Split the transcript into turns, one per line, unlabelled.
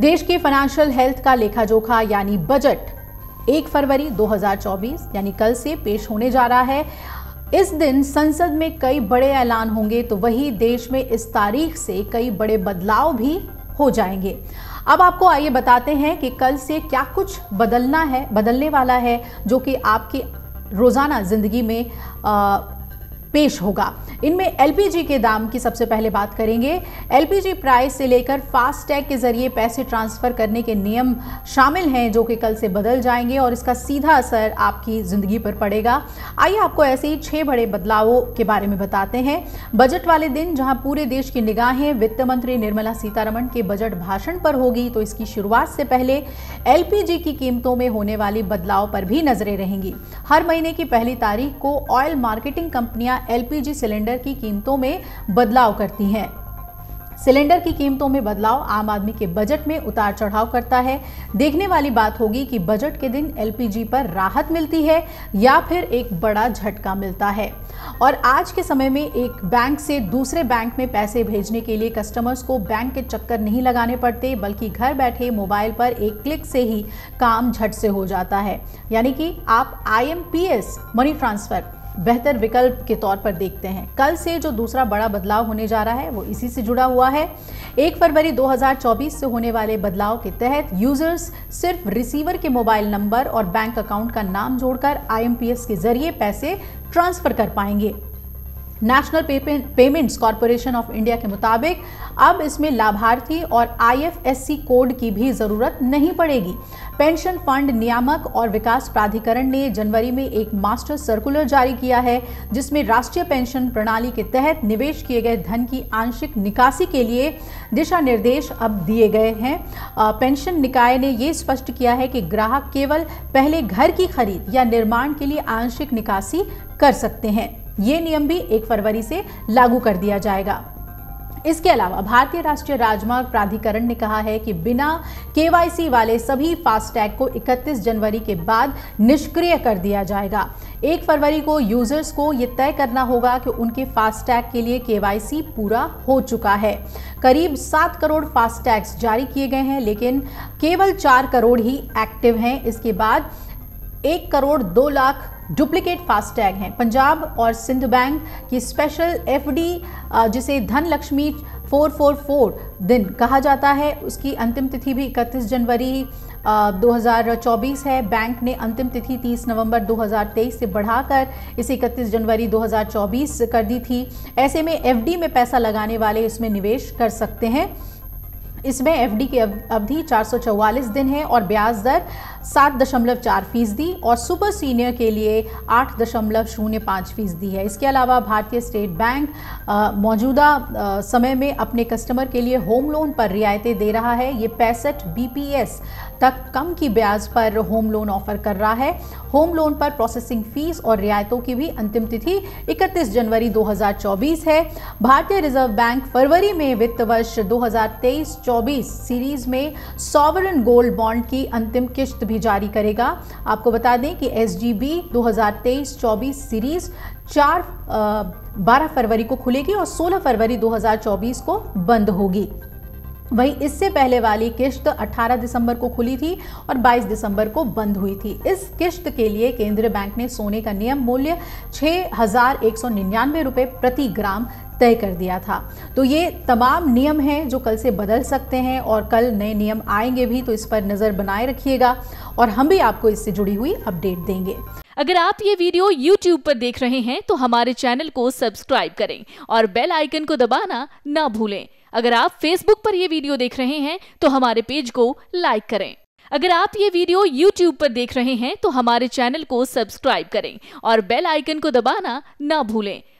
देश के financial health का लेखा जोखा यानी बजट एक फरवरी 2024 यानी कल से पेश होने जा रहा है। इस दिन संसद में कई बड़े ऐलान होंगे तो वही देश में इस तारीख से कई बड़े बदलाव भी हो जाएँगे। अब आपको आइए बताते हैं कि कल से क्या कुछ बदलना है बदलने वाला है जो कि आपकी रोज़ाना ज़िंदगी में आ, पेश होगा। इनमें एलपीजी के दाम की सबसे पहले बात करेंगे। एलपीजी प्राइस से लेकर फास्टैग के ज़रिए पैसे ट्रांसफ़र करने के नियम शामिल हैं, जो कि कल से बदल जाएँगे और इसका सीधा असर आपकी ज़िंदगी पर पड़ेगा। आइए आपको ऐसे ही छह बड़े बदलावों के बारे में बताते हैं। बजट वाले दिन, जहाँ पूरे देश की निगाहें वित्त मंत्री निर्मला सीतारमण के बजट भाषण पर होगी तो इसकी शुरुआत से पहले एलपीजी की कीमतों में होने वाली बदलाव पर भी नज़रें रहेंगी। हर महीने की पहली तारीख को ऑयल मार्केटिंग कंपनियाँ एलपीजी सिलेंडर की कीमतों में बदलाव करती हैं। सिलेंडर की कीमतों में बदलाव आम आदमी के बजट में उतार चढ़ाव करता है। देखने वाली बात होगी कि बजट के दिन एलपीजी पर राहत मिलती है या फिर एक बड़ा झटका मिलता है। और आज के समय में एक बैंक से दूसरे बैंक में पैसे भेजने के लिए कस्टमर्स को बैंक के चक्कर नहीं लगाने पड़ते, बल्कि घर बैठे मोबाइल पर एक क्लिक से ही काम झट से हो जाता है। यानी कि आप आईएमपीएस, मनी ट्रांसफ़र बेहतर विकल्प के तौर पर देखते हैं। कल से जो दूसरा बड़ा बदलाव होने जा रहा है, वो इसी से जुड़ा हुआ है। एक फरवरी 2024 से होने वाले बदलाव के तहत यूज़र्स सिर्फ़ रिसीवर के मोबाइल नंबर और बैंक अकाउंट का नाम जोड़कर आईएमपीएस के ज़रिए पैसे ट्रांसफ़र कर पाएँगे। National payments corporation of India के मुताबिक अब इसमें लाभार्थी और आईएफएससी कोड की भी ज़रूरत नहीं पड़ेगी। पेंशन फंड नियामक और विकास प्राधिकरण ने जनवरी में एक मास्टर सर्कुलर जारी किया है, जिसमें राष्ट्रीय पेंशन प्रणाली के तहत निवेश किए गए धन की आंशिक निकासी के लिए दिशा निर्देश अब दिए गए हैं। पेंशन निकाय ने ये स्पष्ट किया है कि ग्राहक केवल पहले घर की खरीद या निर्माण के लिए आंशिक निकासी कर सकते हैं। ये नियम भी एक फरवरी से लागू कर दिया जाएगा। इसके अलावा भारतीय राष्ट्रीय राजमार्ग प्राधिकरण ने कहा है कि बिना केवाईसी वाले सभी फास्टैग को 31 जनवरी के बाद निष्क्रिय कर दिया जाएगा। एक फरवरी को यूज़र्स को ये तय करना होगा कि उनके फास्टैग के लिए केवाईसी पूरा हो चुका है। करीब सात करोड़ फास्टैग्स जारी किए गए हैं, लेकिन केवल चार करोड़ ही एक्टिव हैं। इसके बाद एक करोड़ दो लाख डुप्लीकेट फास्टैग हैं। पंजाब और सिंध बैंक की स्पेशल एफडी जिसे धन लक्ष्मी 444 दिन कहा जाता है, उसकी अंतिम तिथि भी 31 जनवरी 2024 है। बैंक ने अंतिम तिथि 30 नवंबर 2023 से बढ़ाकर इसे 31 जनवरी 2024 कर दी थी। ऐसे में एफडी में पैसा लगाने वाले इसमें निवेश कर सकते हैं। इसमें एफडी की अवधि चार सौ चौवालीस दिन है और ब्याज दर सात दशमलव चार फ़ीसदी और सुपर सीनियर के लिए आठ दशमलव शून्य पाँच फ़ीसदी है। इसके अलावा भारतीय स्टेट बैंक मौजूदा समय में अपने कस्टमर के लिए होम लोन पर रियायतें दे रहा है। ये पैंसठ बीपीएस तक कम की ब्याज पर होम लोन ऑफ़र कर रहा है। होम लोन पर प्रोसेसिंग फ़ीस और रियायतों की भी अंतिम तिथि 31 जनवरी 2024 है। भारतीय रिज़र्व बैंक फरवरी में वित्त वर्ष 2023-24 सीरीज़ में सॉवरन गोल्ड बॉन्ड की अंतिम किश्त भी जारी करेगा। आपको बता दें कि एस जी बी दो सीरीज़ चार बारह फरवरी को खुलेगी और 16 फरवरी 2024 को बंद होगी। वहीं इससे पहले वाली किश्त 18 दिसंबर को खुली थी और 22 दिसंबर को बंद हुई थी। इस किश्त के लिए केंद्रीय बैंक ने सोने का नियम मूल्य निन्यानवे रुपए प्रति ग्राम तय कर दिया था। तो ये तमाम नियम हैं जो कल से बदल सकते हैं और कल नए नियम आएँगे भी तो इस पर नज़र बनाए रखिएगा और हम भी आपको इससे जुड़ी हुई अपडेट देंगे।
अगर आप ये वीडियो YouTube पर देख रहे हैं तो हमारे चैनल को सब्सक्राइब करें और बेल आइकन को दबाना ना भूलें। अगर आप Facebook पर यह वीडियो देख रहे हैं तो हमारे पेज को लाइक करें। अगर आप ये वीडियो YouTube पर देख रहे हैं तो हमारे चैनल को सब्सक्राइब करें और बेल आइकन को दबाना ना भूलें।